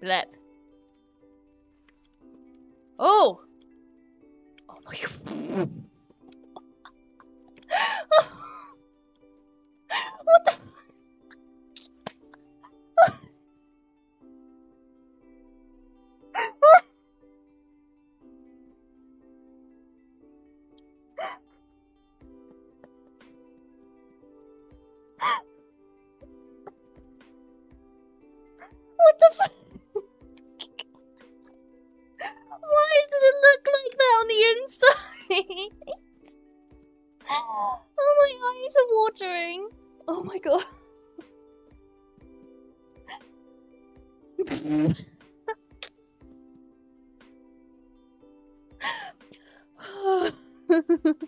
Blep. Oh! Oh my god. what the What the fuck? oh my eyes are watering. Oh my god.